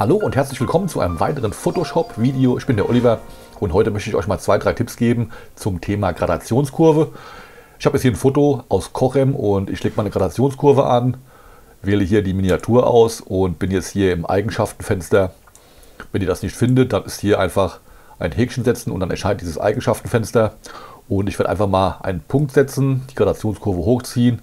Hallo und herzlich willkommen zu einem weiteren Photoshop-Video. Ich bin der Oliver und heute möchte ich euch mal zwei, drei Tipps geben zum Thema Gradationskurve. Ich habe jetzt hier ein Foto aus Cochrane und ich lege mal eine Gradationskurve an, wähle hier die Miniatur aus und bin jetzt hier im Eigenschaftenfenster. Wenn ihr das nicht findet, dann ist hier einfach ein Häkchen setzen und dann erscheint dieses Eigenschaftenfenster. Und ich werde einfach mal einen Punkt setzen, die Gradationskurve hochziehen,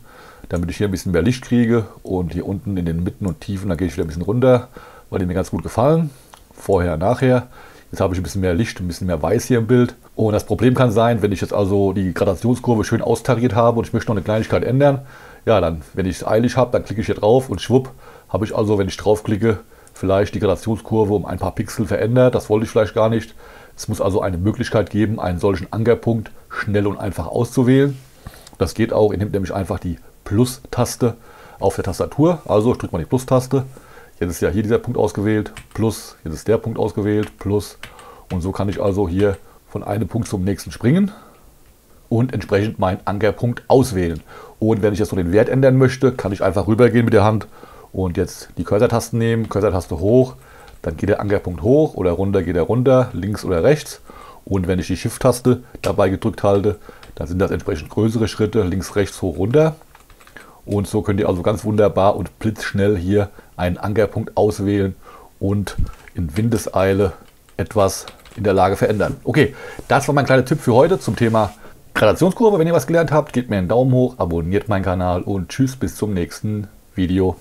damit ich hier ein bisschen mehr Licht kriege. Und hier unten in den Mitten und Tiefen, da gehe ich wieder ein bisschen runter weil die mir ganz gut gefallen. Vorher, nachher. Jetzt habe ich ein bisschen mehr Licht, ein bisschen mehr Weiß hier im Bild. Und das Problem kann sein, wenn ich jetzt also die Gradationskurve schön austariert habe und ich möchte noch eine Kleinigkeit ändern, ja, dann, wenn ich es eilig habe, dann klicke ich hier drauf und schwupp, habe ich also, wenn ich draufklicke, vielleicht die Gradationskurve um ein paar Pixel verändert. Das wollte ich vielleicht gar nicht. Es muss also eine Möglichkeit geben, einen solchen Ankerpunkt schnell und einfach auszuwählen. Das geht auch, ihr nehmt nämlich einfach die Plus-Taste auf der Tastatur. Also ich drücke mal die Plus-Taste Jetzt ist ja hier dieser Punkt ausgewählt, plus, jetzt ist der Punkt ausgewählt, plus. Und so kann ich also hier von einem Punkt zum nächsten springen und entsprechend meinen Ankerpunkt auswählen. Und wenn ich jetzt so den Wert ändern möchte, kann ich einfach rübergehen mit der Hand und jetzt die Cursor-Tasten nehmen, Cursor-Taste hoch, dann geht der Ankerpunkt hoch oder runter geht er runter, links oder rechts. Und wenn ich die Shift-Taste dabei gedrückt halte, dann sind das entsprechend größere Schritte, links, rechts, hoch, runter. Und so könnt ihr also ganz wunderbar und blitzschnell hier einen Ankerpunkt auswählen und in Windeseile etwas in der Lage verändern. Okay, das war mein kleiner Tipp für heute zum Thema Gradationskurve. Wenn ihr was gelernt habt, gebt mir einen Daumen hoch, abonniert meinen Kanal und tschüss bis zum nächsten Video.